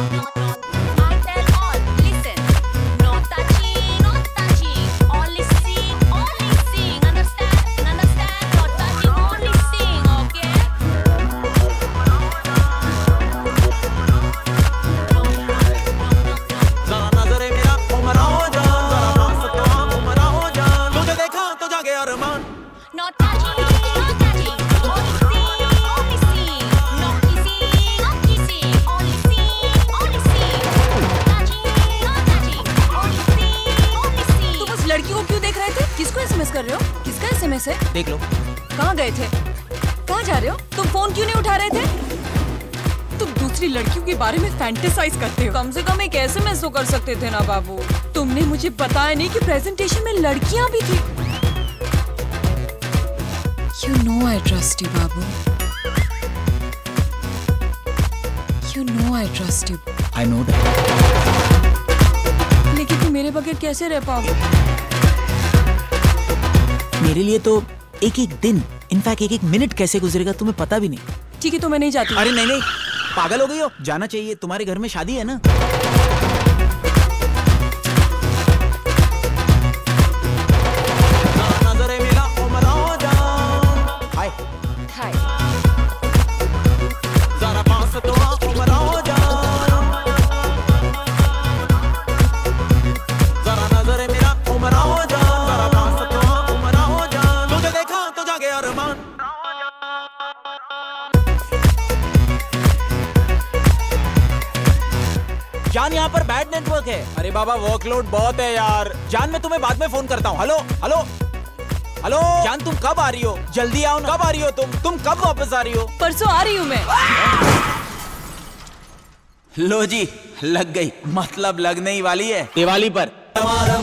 I tell all, listen. No touching, no touching. Only sing, only sing. Understand, understand. No touching, only sing. Okay. जरा नजरे मेरा उमरा हो जा जरा मस्त तो उमरा हो जा तुझे देखा तो जागे अरमान No touching, no touching. कर रहे हो? किसका एसएमएस है? देख लो। कहाँ गए थे? कहाँ जा रहे हो? तुम फ़ोन क्यों नहीं उठा रहे थे? तुम दूसरी लड़कियों के बारे में फैंटेसाइज करते हो। कम से कम एक एसएमएस तो कर सकते थे ना बाबू। तुमने मुझे बताया नहीं कि प्रेजेंटेशन में लड़कियाँ भी थी। You know I trust you Babu. You know I trust you I know that लेकिन तुम मेरे बगैर कैसे रह पाओगे? मेरे लिए तो एक एक दिन इनफैक्ट एक एक मिनट कैसे गुजरेगा तुम्हें पता भी नहीं। ठीक है तो मैं नहीं जाती। अरे नहीं नहीं पागल हो गई हो। जाना चाहिए तुम्हारे घर में शादी है ना? जान यहाँ पर बैड नेटवर्क है। अरे बाबा वर्कलोड बहुत है यार। जान मैं तुम्हें बाद में फ़ोन करता हूँ। हेलो हेलो हेलो जान तुम कब आ रही हो? जल्दी आओ ना। कब आ रही हो तुम? तुम कब वापस आ रही हो? परसों आ रही हूँ मैं। लो जी लग गई। मतलब लगने ही वाली है। दिवाली पर। हमारा